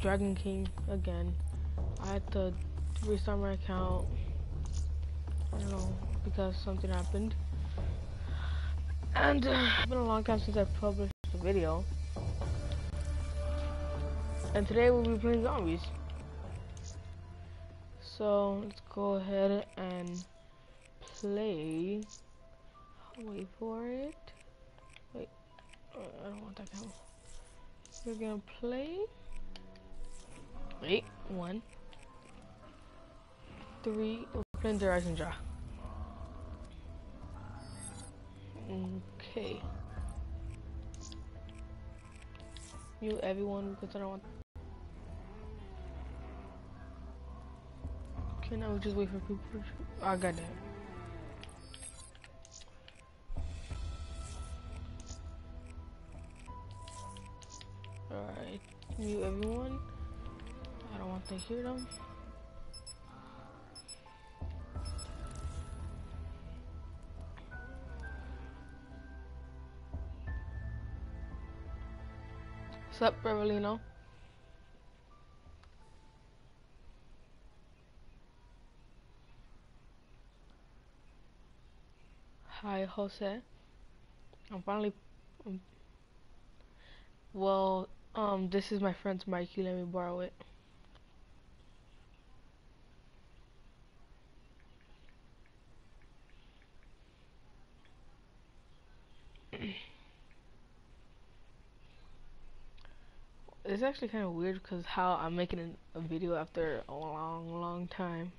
Dragon King again. I had to restart my account. I don't know, because something happened. And uh, it's been a long time since I published a video. And today we'll be playing zombies. So let's go ahead and play. Wait for it. Wait, uh, I don't want that camera. We're gonna play. Wait, one, three. We're playing the Rising Draw. Okay. Mute everyone because I don't want. Okay, now we just wait for people. To... I got that. Alright, mute everyone. I don't want to hear them. What's up, Berlino? Hi, Jose. I'm finally. Um, well, um, this is my friend's Mikey. Let me borrow it. It's actually kind of weird because how I'm making a video after a long, long time.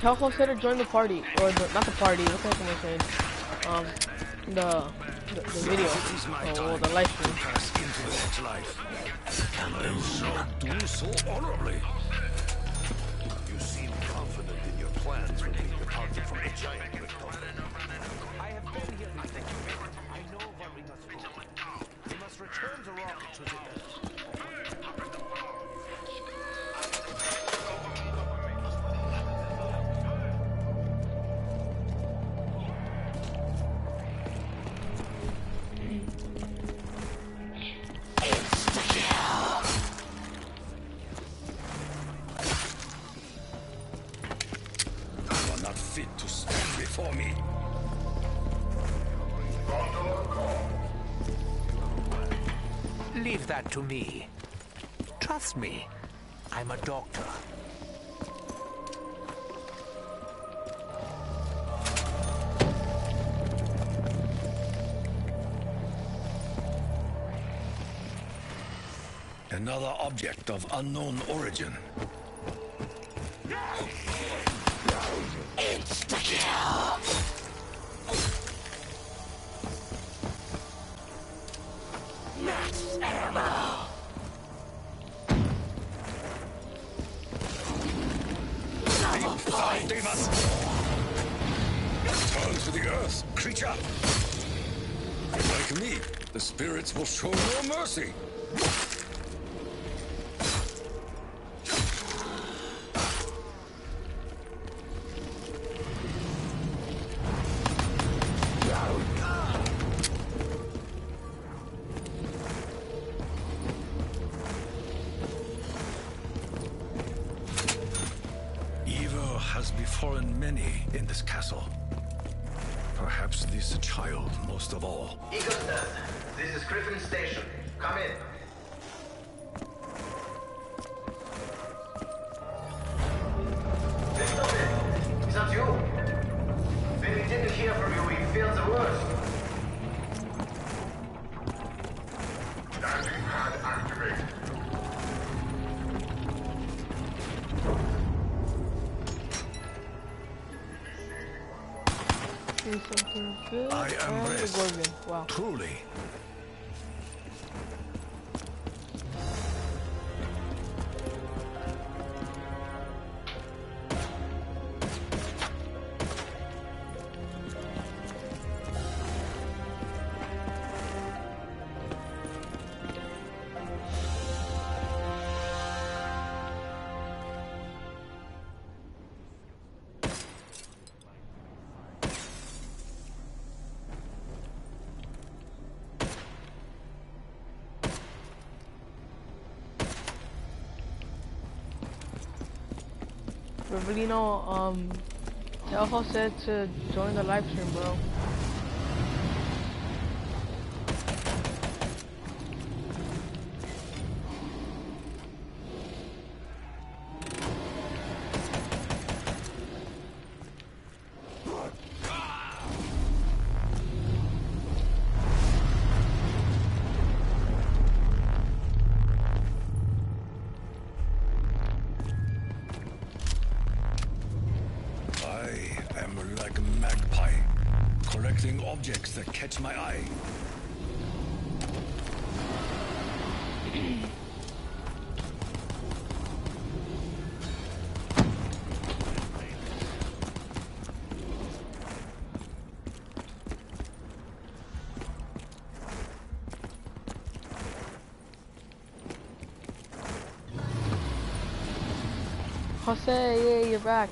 Tell Jose to join the party. Or the, not the party, what the heck am I saying? Um, the, the, the video. It is my Or, or the live stream. pass into the next life. And so do so honorably. You seem confident in your plans when we departed from the giant crypto. I have been here before. I know where we. We must return the rocket to the Earth. To me. Trust me. I'm a doctor. Another object of unknown origin. Davis! Turn to the earth, will show no mercy. Of all. Eagleston, this is Griffin Station. Come in. Blessed. Gorgon. Wow. Truly. Rivelino, um, Jose to join the live stream, bro. That catch my eye. Jose, yeah, you're back.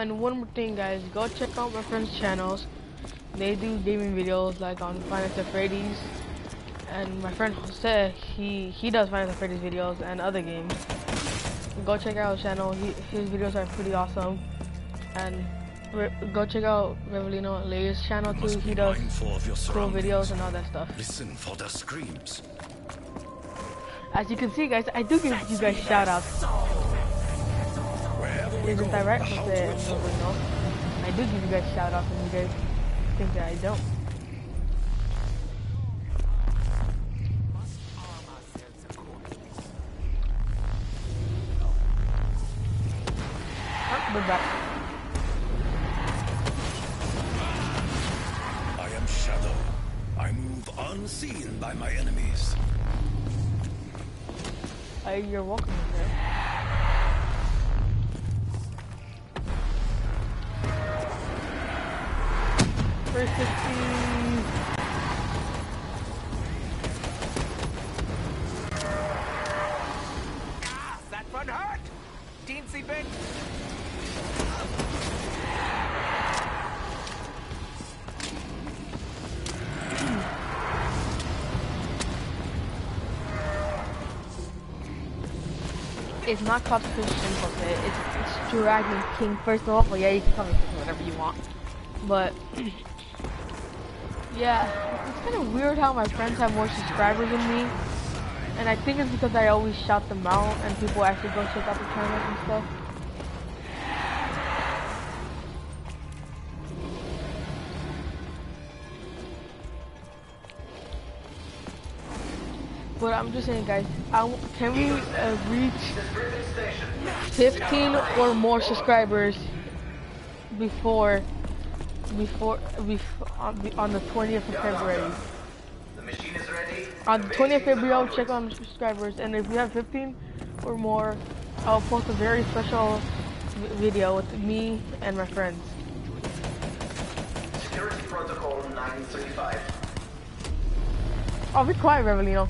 And one more thing, guys. Go check out my friends' channels. They do gaming videos, like on Final Fantasy Freddy's. And my friend Jose, he he does Final Fantasy Freddy's videos and other games. Go check out his channel. He, his videos are pretty awesome. And go check out Revelino Leia's channel too. He does mindful of your cool videos and all that stuff. Listen for the screams. As you can see, guys, I do give you guys shout and follow. Revelino? I do give you guys shout outs and you guys think that I don't. We're back. I am Shadow. I move unseen by my enemies. Uh, you're welcome, sir. First 50. That one hurt! Teensy bit! It's not called Christian Puppet. It's, it's Dragon King. First of all, yeah, you can call me whatever you want. But yeah, it's kind of weird how my friends have more subscribers than me, and I think it's because I always shout them out and people actually go check out the channels and stuff. But I'm just saying, guys, I can we uh, reach 15 or more subscribers before before before uh, on, the- on the 20th of February. The machine is ready. On the 20th of February, I'll check on the subscribers, and if we have 15 or more, I'll post a very special video with me and my friends. Security protocol 935. Oh, be quiet, Revelino.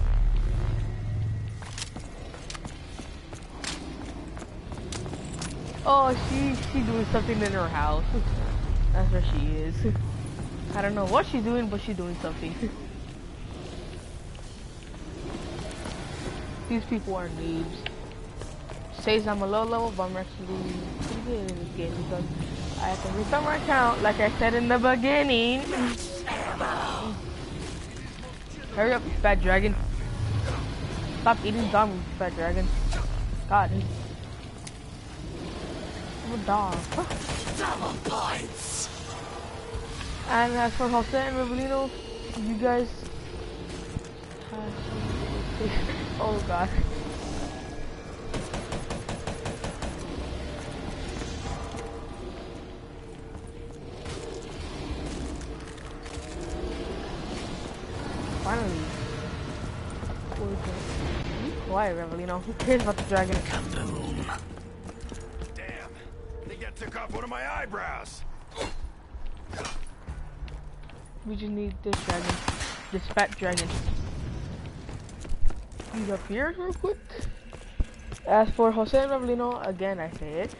Oh, she she doing something in her house. That's where she is. I don't know what she's doing, but she's doing something. these people are noobs. Says I'm a low level, but I'm actually pretty good in this game because I have to restart my account like I said in the beginning. Hurry up, fat dragon. Stop eating zombies, fat dragon. God. I'm a dog. Points. And as for Jose and Rivelino, you guys. oh god. Finally. Why, Revelino. Who cares about the dragon? Kaboom. My eyebrows. We just need this dragon. This fat dragon. He's up here real quick. As for Jose and Revelino, again I say it.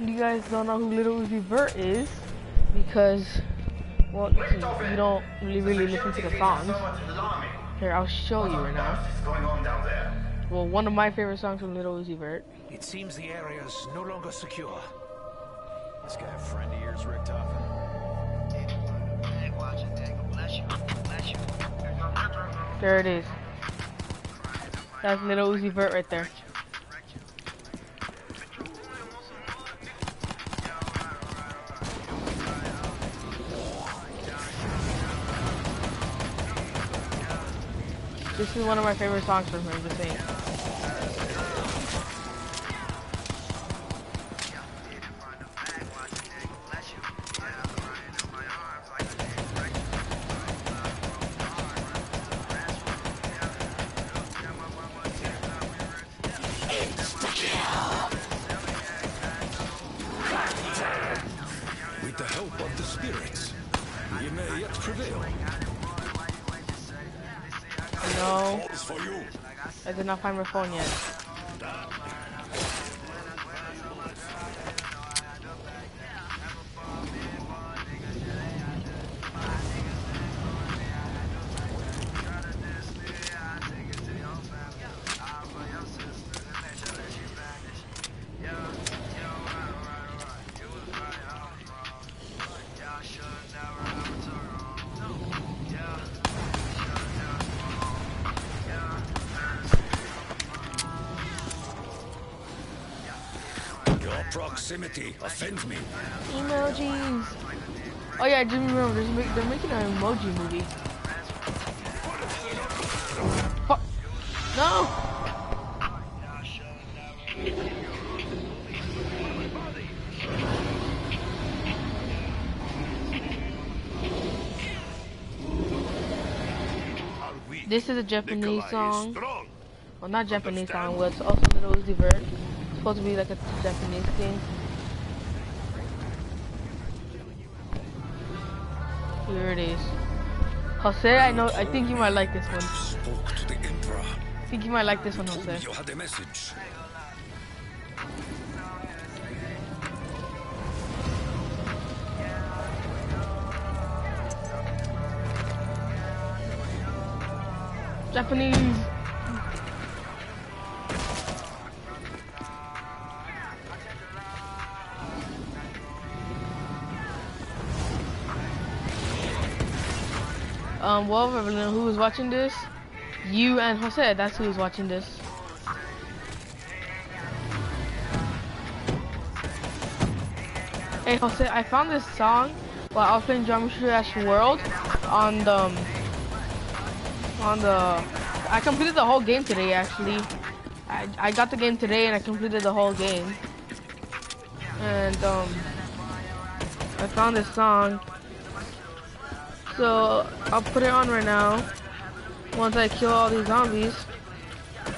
You guys don't know who Little Uzi Vert is because, well, you don't really, really listen to the songs. Here, I'll show you right now. What's going on down there? Well, one of my favorite songs from Little Uzi Vert. It seems the area's no longer secure. This guy a friend of yours, Richtofen? There it is. That's Little Uzi Vert right there. This is one of my favorite songs from him, just saying. With the help of the spirits, we may yet prevail. No, All's for you. Not find my phone yet. Proximity offends me. Emojis. Oh yeah, I just remember. There's ma- they're making an emoji movie. Fuck. No. This is a Japanese Nikolai song. Well, not Japanese song. Well, it's also a Little Uzi Vert. Supposed to be like a Japanese thing. Here it is. Jose, I know. I think you might like this one. Spoke to the Emperor. I think you might like this one, Jose. you had a message. Japanese. Um, well, Reverend, who was watching this? You and Jose, that's who was watching this. Hey Jose, I found this song while I was playing Geometry Dash World on the um, on the. I completed the whole game today actually. I I got the game today and I completed the whole game. And um, I found this song. So I'll put it on right now. Once I kill all these zombies. It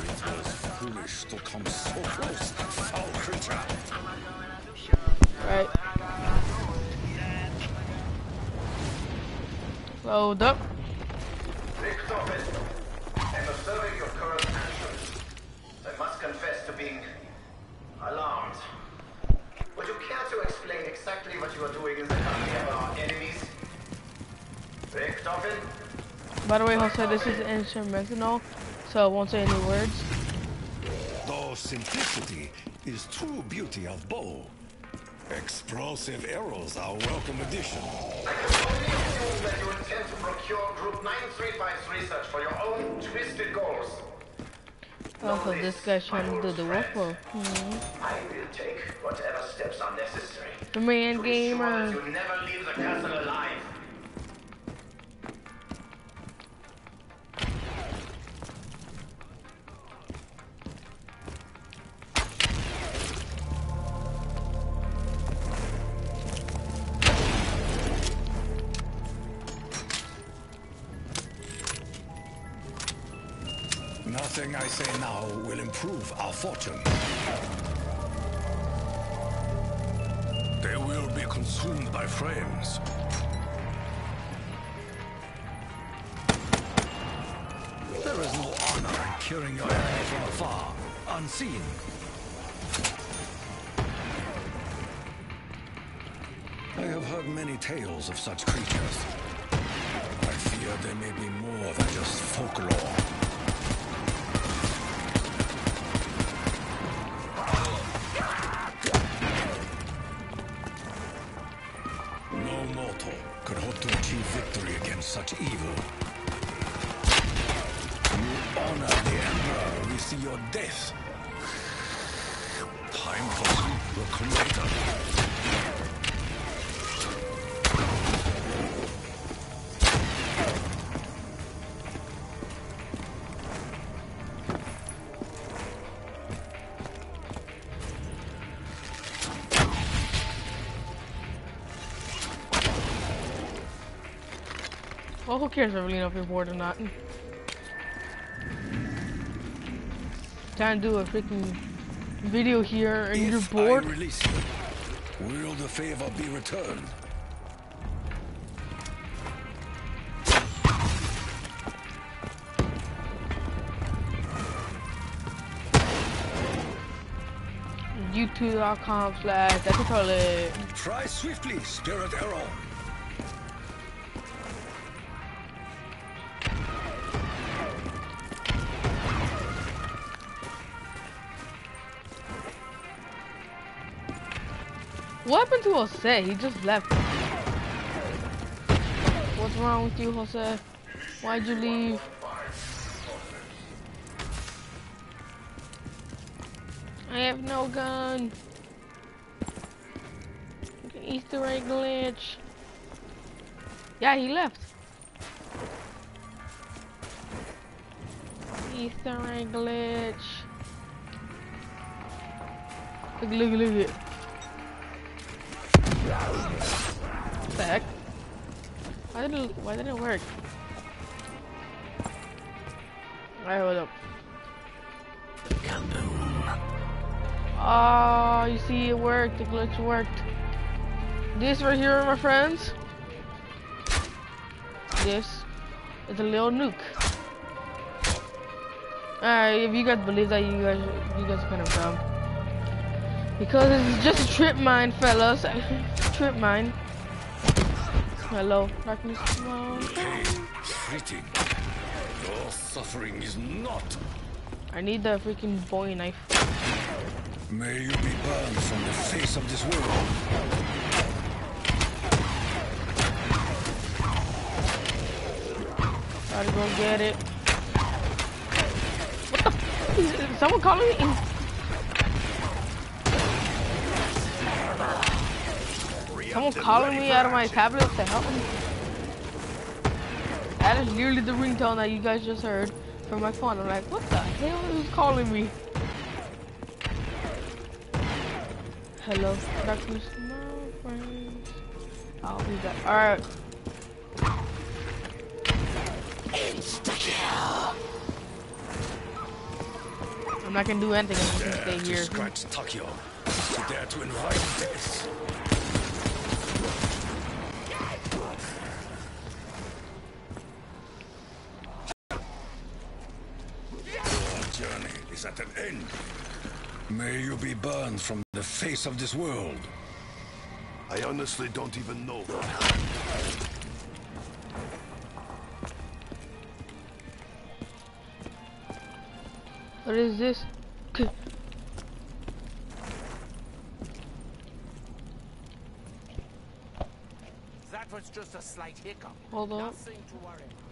foolish to come so close, foul creature. Right. Load up. Richtofen, I'm observing your current actions. I must confess to being alarmed. Would you care to explain exactly what you are doing in the country of our enemies? Richtofen? By the way, Jose, this is instrumental, so I won't say any words. Though simplicity is true beauty of bow. Explosive arrows are a welcome addition. I can only assume that you intend to procure Group 935's research for your own twisted goals. Oh, so this guy's trying to do the wolf wolf. Hmm. I will take whatever steps are necessary The man to ensure that gamer. Improve our fortune. They will be consumed by flames. There is no honor in killing your enemy from afar, unseen. I have heard many tales of such creatures. I fear they may be more than just folklore. Well, who cares if know if you're bored or not? Trying to do a freaking video here and you're bored? I release you, will the favor be returned? YouTube.com slash I can call Try swiftly, Spirit Arrow. What happened to Jose? He just left. What's wrong with you, Jose? Why'd you leave? I have no gun. Easter egg glitch. Yeah, he left. Easter egg glitch. Look, look, look at The heck? Why did it, why didn't it work? Alright, hold up. Oh, you see it worked, the glitch worked. This right here, my friends. This is a little nuke. Alright, if you guys believe that, you guys, you guys are kind of dumb. Because it's just a trip mine, fellas. trip mine. Hello, darkness. Fleeting. Your suffering is not. I need the freaking bowie knife. May you be burned from the face of this world. Gotta go get it. What the? Is someone calling me? Someone calling me out of my tablet to help me? That is literally the ringtone that you guys just heard from my phone. I'm like, what the hell is calling me? Hello, darkness, my friends. I'll be back. Alright. I'm not gonna do anything. I'm just gonna stay here. scratch Takeo. To dare to invite death. from the face of this world? I honestly don't even know. What is this? that was just a slight hiccup. Hold on. Nothing to worry about.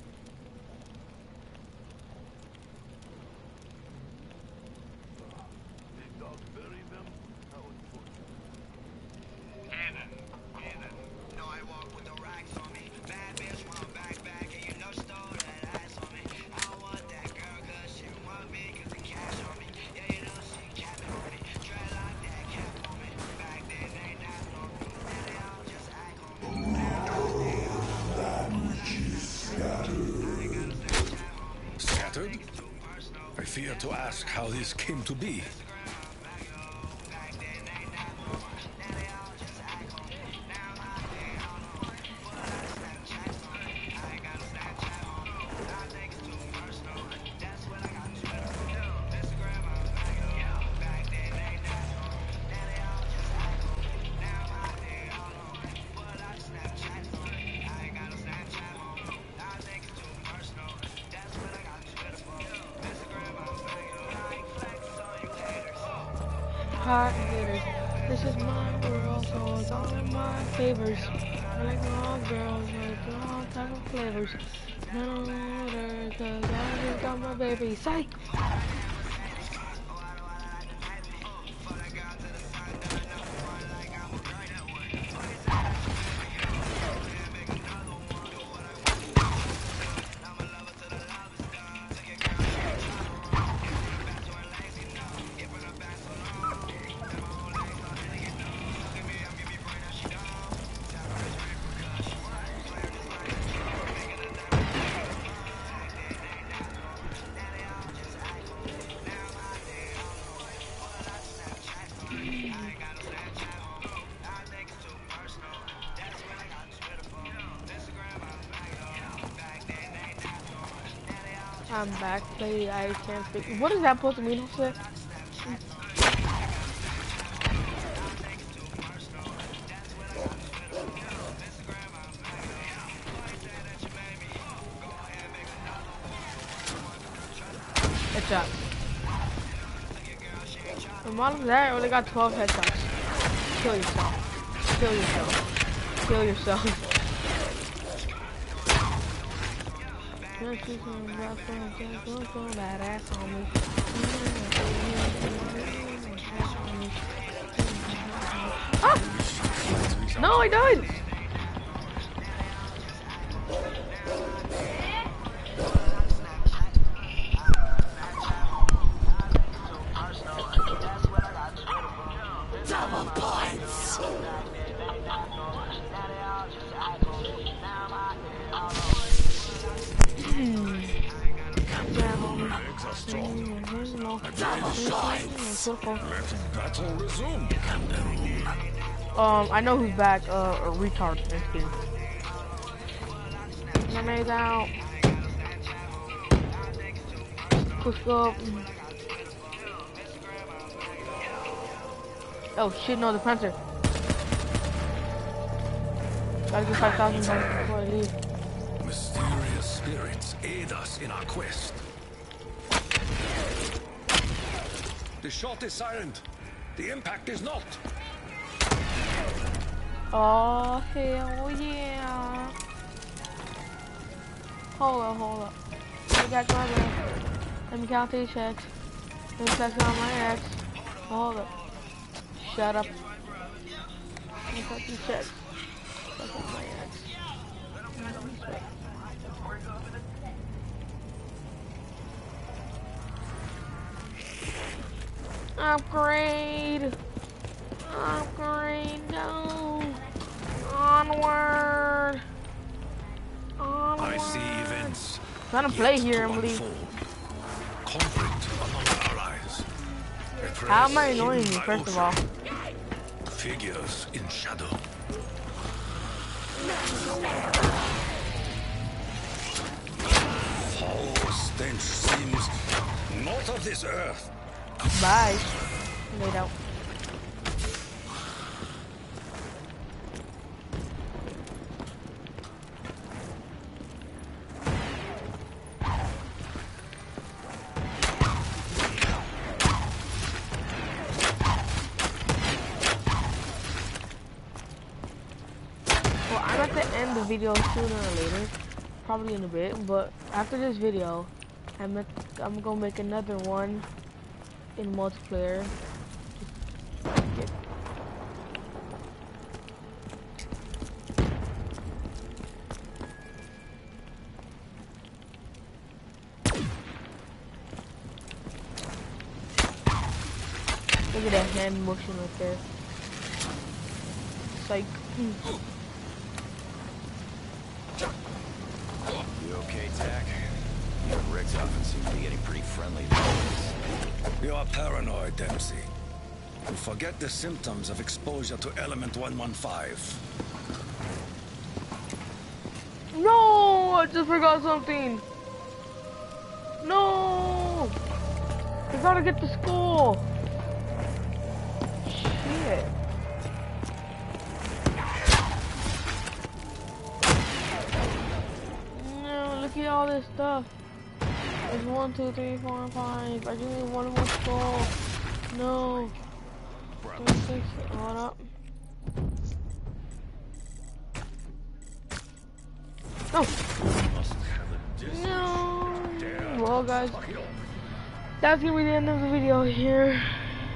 Hot hitters. This is my world, so it's all in my favors. I like all girls with all type of flavors. None of them cause I just got my baby. Psych! I'm back, lady. I can't speak. What is that supposed to mean, officer? Headshot. The model there only got 12 headshots. Kill yourself. Kill yourself. Kill yourself. Ah! No, I died! Battle resumed. Um, I know who's back, uh, a retard. Mermaid's out. Push up. Oh shit, no, the Prancer. Gotta get 5,000 before I leave. Mysterious spirits aid us in our quest. The shot is silent. The impact is not. Oh, hell yeah. Hold up, hold up. Let me catch my breath. Let me count these checks. Let me check on my ex. Hold up. Shut up. Let me these checks. Check on my ex. Upgrade. Upgrade. No. Onward. Onward. I see events. Trying to play here, Emily. unfold. Conflict among allies. A How am I annoying you, first of all? Figures in shadow. Foul stench seems not of this earth. Bye. Laid out. Well, I'm at the end the video sooner or later, probably in a bit. But after this video, I'm I'm gonna make another one in multiplayer. Look at that hand motion right there. Psych. You okay, Tack? You and Riggs often seem to be getting pretty friendly. You are paranoid, Dempsey. You forget the symptoms of exposure to element 115. No! I just forgot something. No! I gotta get to school. Shit. No, look at all this stuff. One, two, three, four, five. I just need one more skull. No. 36, hold up. No. No. Well, guys, that's gonna be the end of the video here.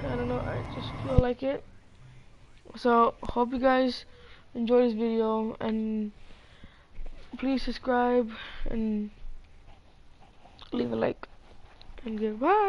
I don't know. I just feel like it. So, hope you guys enjoy this video and please subscribe and leave a like and goodbye.